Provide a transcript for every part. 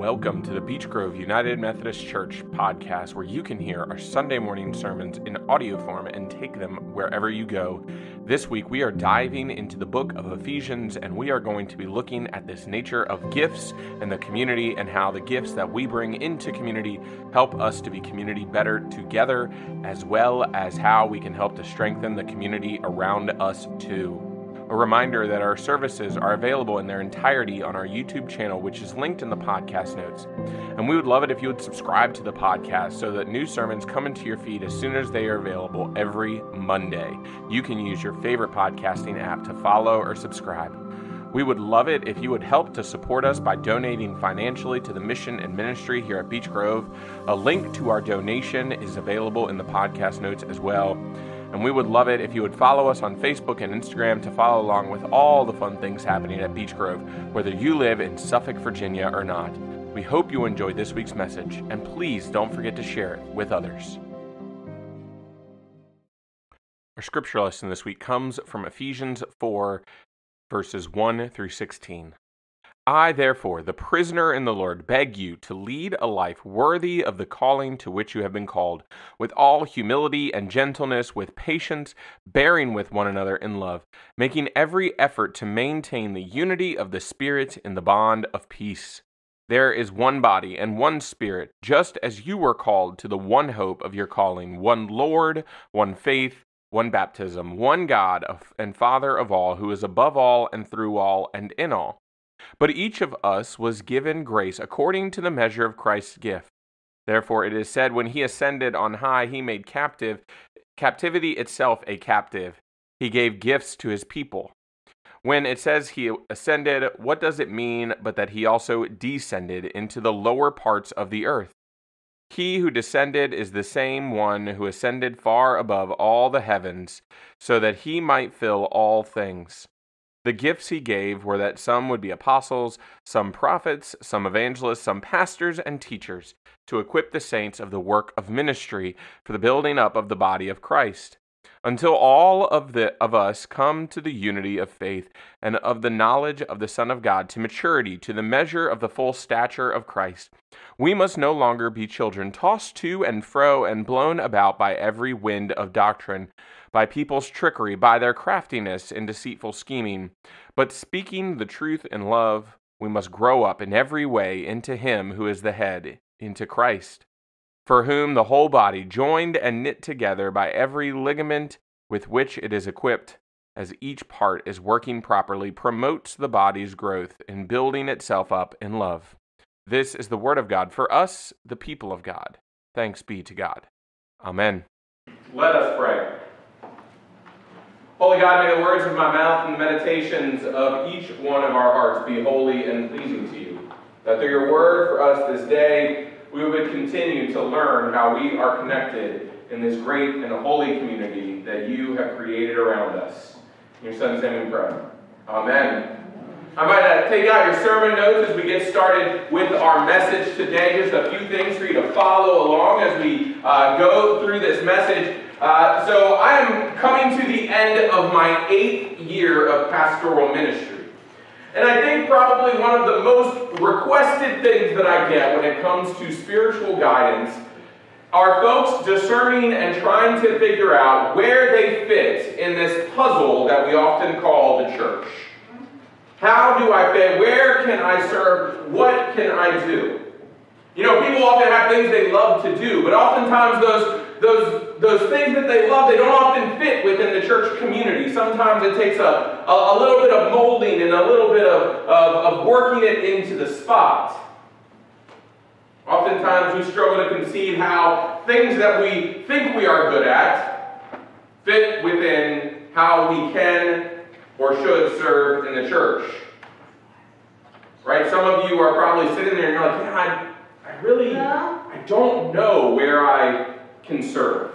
Welcome to the Beech Grove United Methodist Church podcast, where you can hear our Sunday morning sermons in audio form and take them wherever you go. This week, we are diving into the book of Ephesians, and we are going to be looking at this nature of gifts and the community and how the gifts that we bring into community help us to be community better together, as well as how we can help to strengthen the community around us too. A reminder that our services are available in their entirety on our YouTube channel, which is linked in the podcast notes. And we would love it if you would subscribe to the podcast so that new sermons come into your feed as soon as they are available every Monday. You can use your favorite podcasting app to follow or subscribe. We would love it if you would help to support us by donating financially to the mission and ministry here at Beech Grove. A link to our donation is available in the podcast notes as well. And we would love it if you would follow us on Facebook and Instagram to follow along with all the fun things happening at Beech Grove, whether you live in Suffolk, Virginia or not. We hope you enjoyed this week's message, and please don't forget to share it with others. Our scripture lesson this week comes from Ephesians 4, verses 1 through 16. I, therefore, the prisoner in the Lord, beg you to lead a life worthy of the calling to which you have been called, with all humility and gentleness, with patience, bearing with one another in love, making every effort to maintain the unity of the Spirit in the bond of peace. There is one body and one Spirit, just as you were called to the one hope of your calling, one Lord, one faith, one baptism, one God and Father of all, who is above all and through all and in all. But each of us was given grace according to the measure of Christ's gift. Therefore it is said, when he ascended on high, he made captive captivity itself a captive. He gave gifts to his people. When it says he ascended, what does it mean but that he also descended into the lower parts of the earth? He who descended is the same one who ascended far above all the heavens, so that he might fill all things. The gifts he gave were that some would be apostles, some prophets, some evangelists, some pastors and teachers, to equip the saints of the work of ministry for the building up of the body of Christ, until all of the of us come to the unity of faith and of the knowledge of the Son of God to maturity, to the measure of the full stature of Christ. We must no longer be children tossed to and fro and blown about by every wind of doctrine by people's trickery, by their craftiness and deceitful scheming. But speaking the truth in love, we must grow up in every way into Him who is the head, into Christ, for whom the whole body, joined and knit together by every ligament with which it is equipped, as each part is working properly, promotes the body's growth in building itself up in love. This is the word of God for us, the people of God. Thanks be to God. Amen. Let us pray. Holy God, may the words of my mouth and the meditations of each one of our hearts be holy and pleasing to you. That through your word for us this day, we would continue to learn how we are connected in this great and holy community that you have created around us. In your son's name we pray. Amen. I might uh, take out your sermon notes as we get started with our message today. Just a few things for you to follow along as we uh, go through this message. Uh, so I am coming to the end of my eighth year of pastoral ministry. And I think probably one of the most requested things that I get when it comes to spiritual guidance are folks discerning and trying to figure out where they fit in this puzzle that we often call the church. How do I fit? Where can I serve? What can I do? You know, people often have things they love to do, but oftentimes those those, those things that they love, they don't often fit within the church community. Sometimes it takes a, a, a little bit of molding and a little bit of, of, of working it into the spot. Oftentimes we struggle to conceive how things that we think we are good at fit within how we can or should serve in the church. Right? Some of you are probably sitting there and you're like, yeah, I, I really, I don't know where I can serve.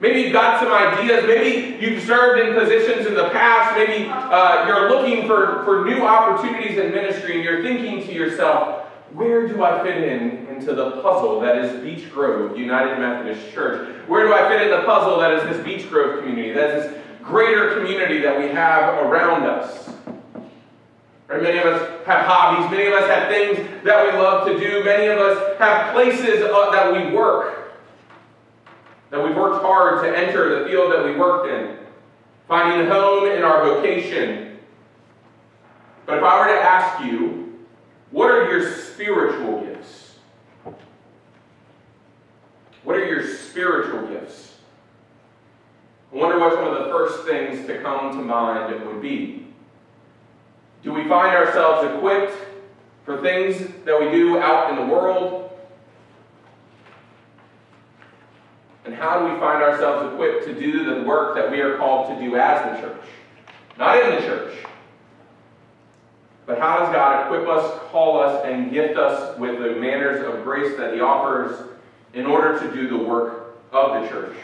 Maybe you've got some ideas. Maybe you've served in positions in the past. Maybe uh, you're looking for, for new opportunities in ministry and you're thinking to yourself, where do I fit in into the puzzle that is Beech Grove United Methodist Church? Where do I fit in the puzzle that is this Beech Grove community, that is this greater community that we have around us? Right? Many of us have hobbies. Many of us have things that we love to do. Many of us have places uh, that we work, that we've worked hard to enter the field that we worked in, finding a home in our vocation. But if I were to ask you, what are your spiritual gifts? What are your spiritual gifts? I wonder what some of the first things to come to mind would be. Do we find ourselves equipped for things that we do out in the world? And how do we find ourselves equipped to do the work that we are called to do as the church? Not in the church. But how does God equip us, call us, and gift us with the manners of grace that He offers in order to do the work of the church?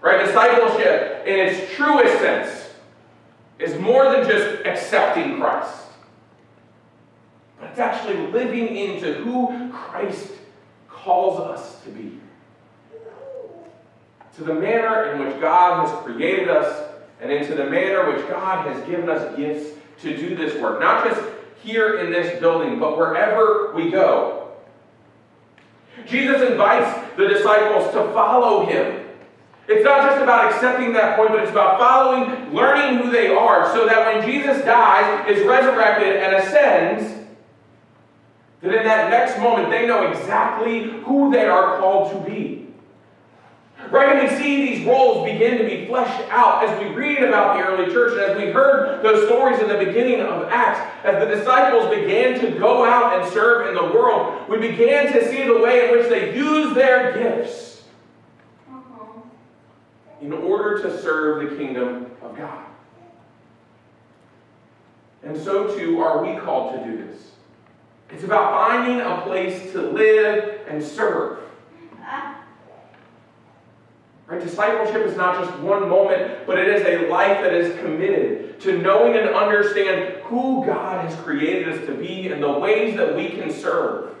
Right? Discipleship, in its truest sense, is more than just accepting Christ, but it's actually living into who Christ calls us to be. To the manner in which God has created us, and into the manner which God has given us gifts to do this work. Not just here in this building, but wherever we go. Jesus invites the disciples to follow him it's not just about accepting that point, but it's about following, learning who they are, so that when Jesus dies, is resurrected, and ascends, that in that next moment they know exactly who they are called to be. Right? And we see these roles begin to be fleshed out as we read about the early church and as we heard those stories in the beginning of Acts. As the disciples began to go out and serve in the world, we began to see the way in which they use their gifts in order to serve the kingdom of God. And so too are we called to do this. It's about finding a place to live and serve. Right? Discipleship is not just one moment, but it is a life that is committed to knowing and understand who God has created us to be and the ways that we can serve,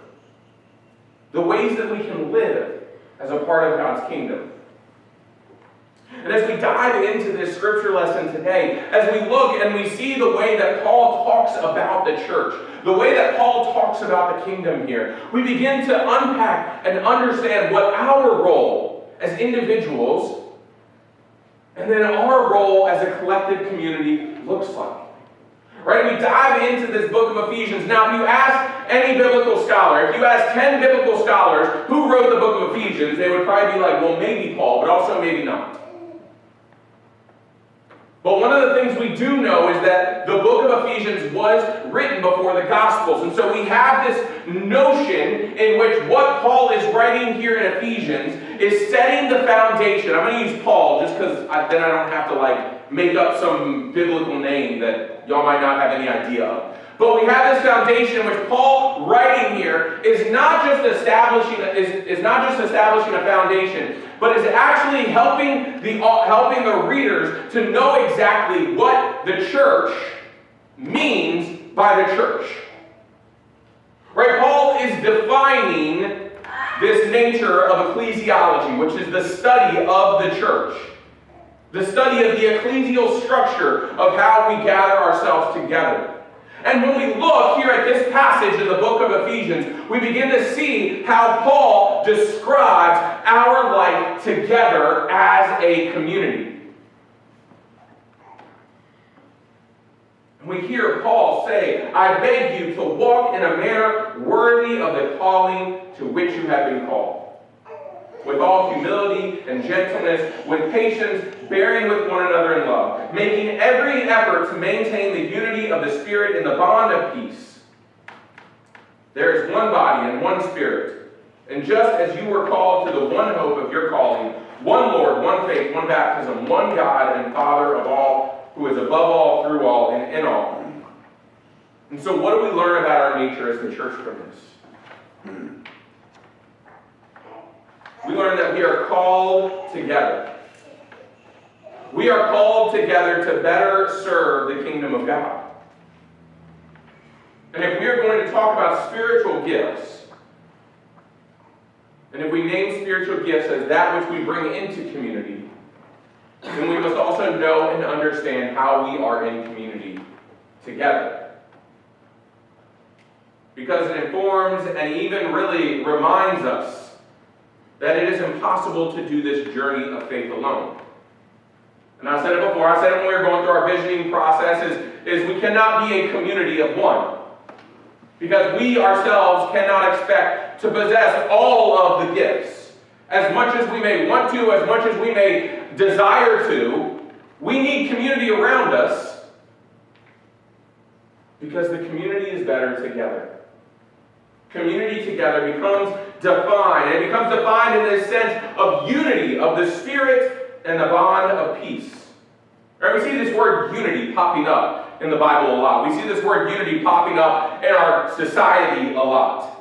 the ways that we can live as a part of God's kingdom. And as we dive into this scripture lesson today, as we look and we see the way that Paul talks about the church, the way that Paul talks about the kingdom here, we begin to unpack and understand what our role as individuals and then our role as a collective community looks like. Right? We dive into this book of Ephesians. Now, if you ask any biblical scholar, if you ask 10 biblical scholars who wrote the book of Ephesians, they would probably be like, well, maybe Paul, but also maybe not. But one of the things we do know is that the book of Ephesians was written before the Gospels. And so we have this notion in which what Paul is writing here in Ephesians is setting the foundation. I'm going to use Paul just because then I don't have to like make up some biblical name that y'all might not have any idea of. But we have this foundation which Paul writing here is not just establishing is, is not just establishing a foundation, but is actually helping the helping the readers to know exactly what the church means by the church. Right? Paul is defining this nature of ecclesiology, which is the study of the church. The study of the ecclesial structure of how we gather ourselves together. And when we look here at this passage in the book of Ephesians, we begin to see how Paul describes our life together as a community. And we hear Paul say, I beg you to walk in a manner worthy of the calling to which you have been called with all humility and gentleness, with patience, bearing with one another in love, making every effort to maintain the unity of the Spirit in the bond of peace. There is one body and one Spirit. And just as you were called to the one hope of your calling, one Lord, one faith, one baptism, one God and Father of all, who is above all, through all, and in all. And so, what do we learn about our nature as the church from this? Hmm. We learn that we are called together. We are called together to better serve the kingdom of God. And if we are going to talk about spiritual gifts, and if we name spiritual gifts as that which we bring into community, then we must also know and understand how we are in community together. because it informs and even really reminds us that it is impossible to do this journey of faith alone. And I said it before, I said it when we were going through our visioning process, is, is we cannot be a community of one. Because we ourselves cannot expect to possess all of the gifts. As much as we may want to, as much as we may desire to, we need community around us because the community is better together. Community together becomes defined. And it becomes defined in this sense of unity of the Spirit and the bond of peace. Right, we see this word unity popping up in the Bible a lot. We see this word unity popping up in our society a lot.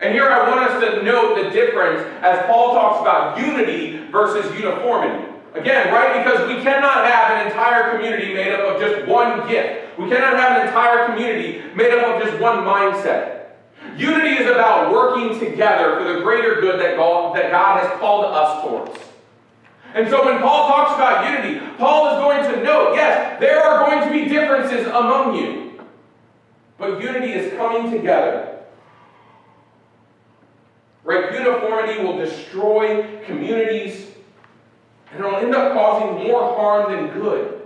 And here I want us to note the difference as Paul talks about unity versus uniformity. Again, right? Because we cannot have an entire community made up of just one gift. We cannot have an entire community made up of just one mindset. Unity is about working together for the greater good that God, that God has called us towards. And so when Paul talks about unity, Paul is going to note yes, there are going to be differences among you, but unity is coming together. Right? Uniformity will destroy communities, and it'll end up causing more harm than good.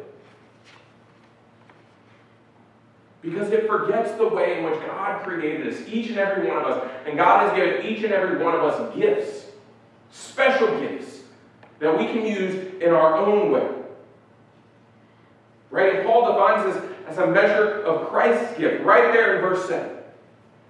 Because it forgets the way in which God created us, each and every one of us. And God has given each and every one of us gifts, special gifts, that we can use in our own way. Right? And Paul defines this as a measure of Christ's gift, right there in verse 7.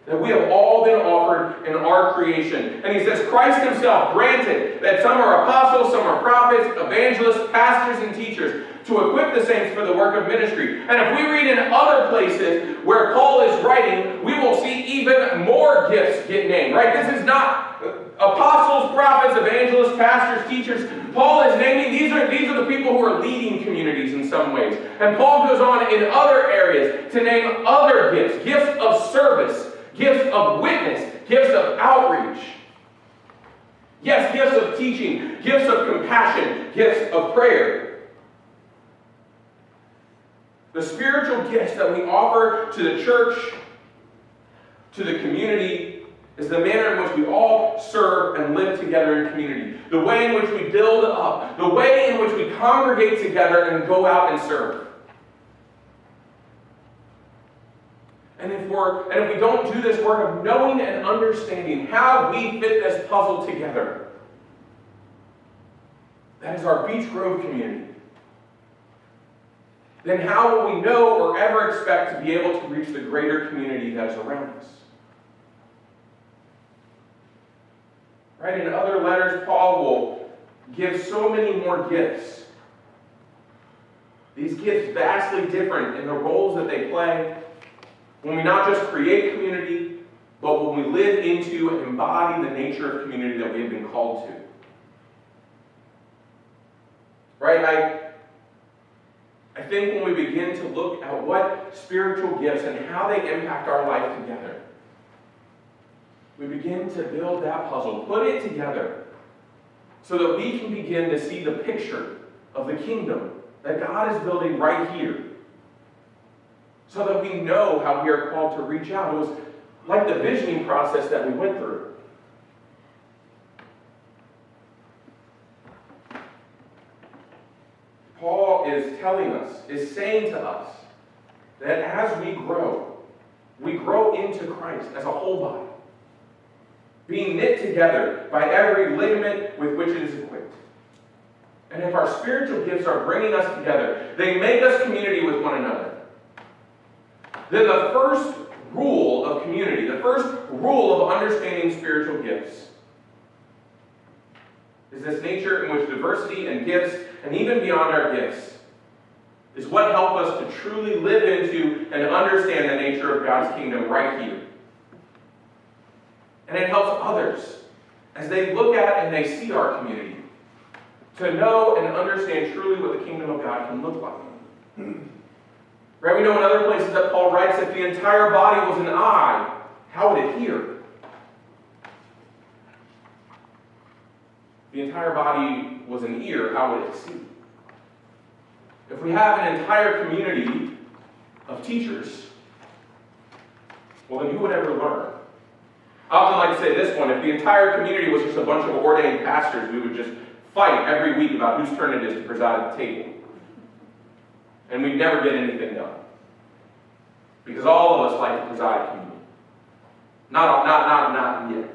That we have all been offered in our creation. And he says, Christ himself granted that some are apostles, some are prophets, evangelists, pastors, and teachers to equip the saints for the work of ministry. And if we read in other places where Paul is writing, we will see even more gifts get named, right? This is not apostles, prophets, evangelists, pastors, teachers. Paul is naming these are these are the people who are leading communities in some ways. And Paul goes on in other areas to name other gifts, gifts of service, gifts of witness, gifts of outreach. Yes, gifts of teaching, gifts of compassion, gifts of prayer. The spiritual gifts that we offer to the church, to the community, is the manner in which we all serve and live together in community. The way in which we build up. The way in which we congregate together and go out and serve. And if, we're, and if we don't do this work of knowing and understanding how we fit this puzzle together, that is our Beech Grove community then how will we know or ever expect to be able to reach the greater community that is around us? Right? In other letters, Paul will give so many more gifts. These gifts vastly different in the roles that they play when we not just create community, but when we live into and embody the nature of community that we have been called to. Right? I I think when we begin to look at what spiritual gifts and how they impact our life together, we begin to build that puzzle, put it together, so that we can begin to see the picture of the kingdom that God is building right here. So that we know how we are called to reach out. It was like the visioning process that we went through. Paul is telling us, is saying to us, that as we grow, we grow into Christ as a whole body, being knit together by every ligament with which it is equipped. And if our spiritual gifts are bringing us together, they make us community with one another. Then the first rule of community, the first rule of understanding spiritual gifts, is this nature in which diversity and gifts, and even beyond our gifts, is what help us to truly live into and understand the nature of God's kingdom right here. And it helps others as they look at and they see our community to know and understand truly what the kingdom of God can look like. Right? We know in other places that Paul writes if the entire body was an eye, how would it hear? the entire body was an ear, how would it see? If we have an entire community of teachers, well, then who would ever learn? I often like to say this one if the entire community was just a bunch of ordained pastors, we would just fight every week about whose turn it is to preside at the table. And we'd never get anything done. Because all of us like to preside at communion. Not, not, not, not yet.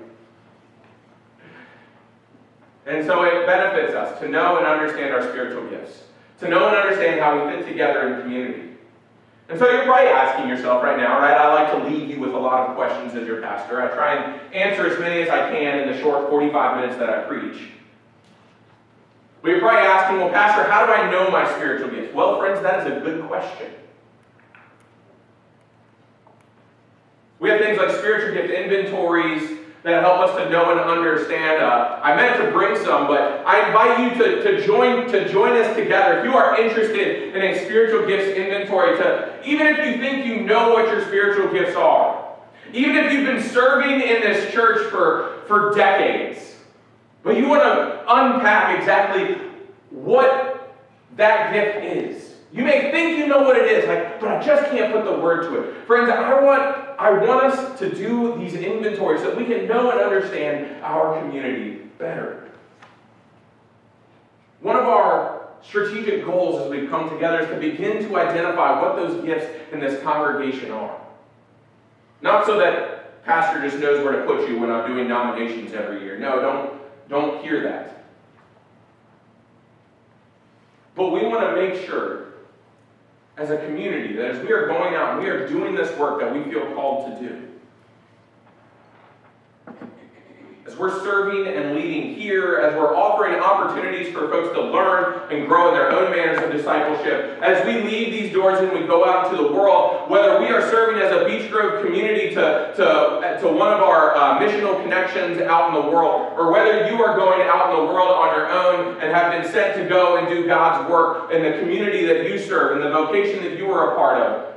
And so it benefits us to know and understand our spiritual gifts, to know and understand how we fit together in community. And so you're probably asking yourself right now, right? I like to leave you with a lot of questions as your pastor. I try and answer as many as I can in the short 45 minutes that I preach. But you're probably asking, well, Pastor, how do I know my spiritual gifts? Well, friends, that is a good question. We have things like spiritual gift inventories that help us to know and understand. Uh, I meant to bring some, but I invite you to, to join to join us together. If you are interested in a spiritual gifts inventory, to even if you think you know what your spiritual gifts are, even if you've been serving in this church for, for decades, but you want to unpack exactly what that gift is. You may think you know what it is, like, but I just can't put the word to it. Friends, I want, I want us to do these inventories so that we can know and understand our community better. One of our strategic goals as we've come together is to begin to identify what those gifts in this congregation are. Not so that pastor just knows where to put you when I'm doing nominations every year. No, don't, don't hear that. But we want to make sure as a community that as we are going out and we are doing this work that we feel called to do, as we're serving and leading here, as we're offering opportunities for folks to learn and grow in their own manners of discipleship, as we leave these doors and we go out into the world, whether we are serving as a Beech Grove community to, to, to one of our uh, missional connections out in the world, or whether you are going out in the world on your own and have been sent to go and do God's work in the community that you serve, in the vocation that you are a part of,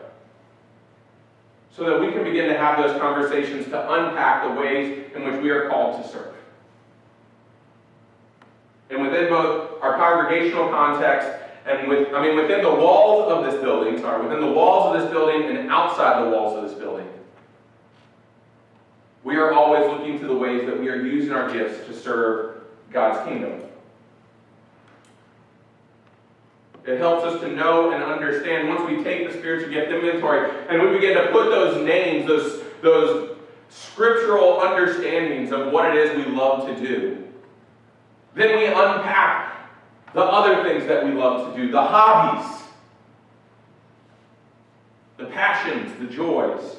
so that we can begin to have those conversations to unpack the ways in which we are called to serve. And within both our congregational context and with, I mean, within the walls of this building, sorry, within the walls of this building and outside the walls of this building, we are always looking to the ways that we are using our gifts to serve God's kingdom. It helps us to know and understand once we take the spiritual gift inventory and we begin to put those names, those, those scriptural understandings of what it is we love to do. Then we unpack the other things that we love to do, the hobbies, the passions, the joys,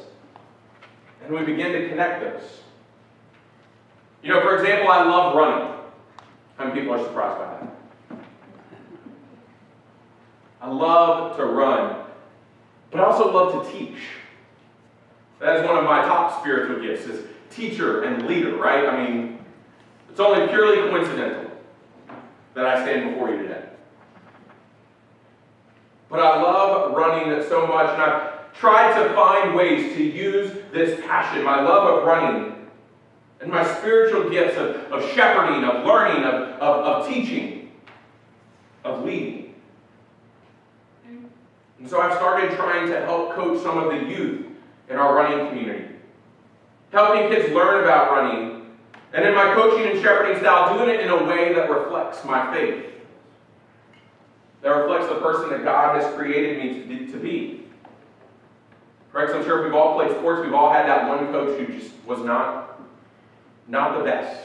and we begin to connect those. You know, for example, I love running. How many people are surprised by that? I love to run, but I also love to teach. That is one of my top spiritual gifts is teacher and leader, right? I mean, it's only purely coincidental that I stand before you today. But I love running so much, and I've tried to find ways to use this passion, my love of running, and my spiritual gifts of, of shepherding, of learning, of, of, of teaching, of leading and so I've started trying to help coach some of the youth in our running community. Helping kids learn about running. And in my coaching and shepherding style, doing it in a way that reflects my faith. That reflects the person that God has created me to, be. Correct? So I'm sure if we've all played sports, we've all had that one coach who just was not, not the best.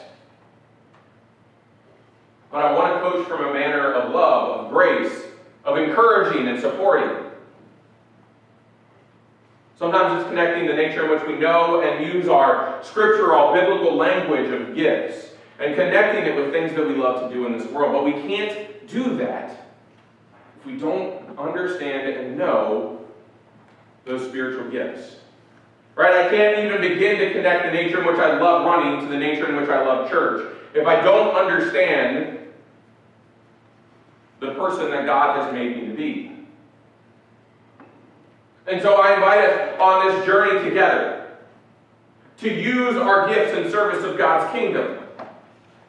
But I want to coach from a manner of love, of grace, of encouraging and supporting. Sometimes it's connecting the nature in which we know and use our scriptural, biblical language of gifts and connecting it with things that we love to do in this world. But we can't do that if we don't understand and know those spiritual gifts. Right? I can't even begin to connect the nature in which I love running to the nature in which I love church if I don't understand the person that God has made me to be. And so I invite us on this journey together to use our gifts in service of God's kingdom,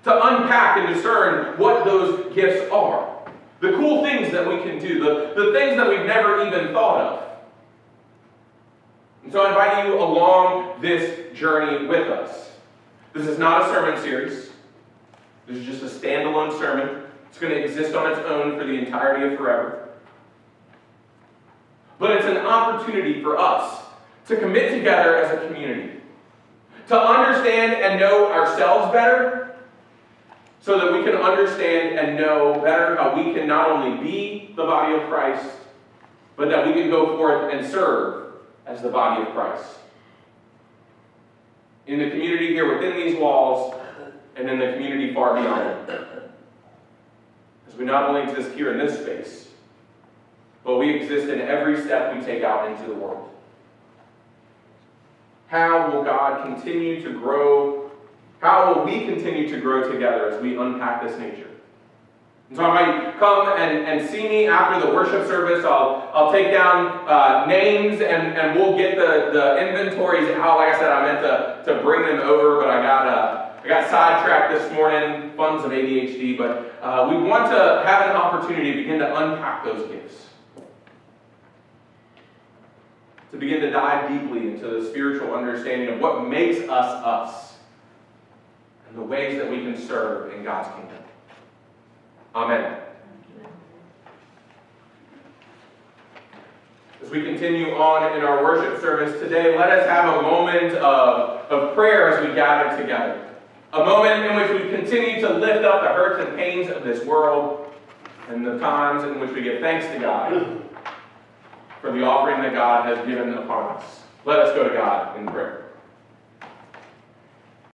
to unpack and discern what those gifts are, the cool things that we can do, the, the things that we've never even thought of. And so I invite you along this journey with us. This is not a sermon series. This is just a standalone sermon. It's going to exist on its own for the entirety of forever. But it's an opportunity for us to commit together as a community, to understand and know ourselves better, so that we can understand and know better how we can not only be the body of Christ, but that we can go forth and serve as the body of Christ. In the community here within these walls, and in the community far beyond. As we not only exist here in this space, but we exist in every step we take out into the world. How will God continue to grow? How will we continue to grow together as we unpack this nature? And so I might come and, and see me after the worship service. I'll, I'll take down uh, names and, and we'll get the, the inventories out. Like I said, I meant to, to bring them over, but I got, uh, I got sidetracked this morning, funds of ADHD. But uh, we want to have an opportunity to begin to unpack those gifts. To begin to dive deeply into the spiritual understanding of what makes us us and the ways that we can serve in God's kingdom. Amen. As we continue on in our worship service today, let us have a moment of, of prayer as we gather together. A moment in which we continue to lift up the hurts and pains of this world and the times in which we give thanks to God for the offering that God has given upon us. Let us go to God in prayer.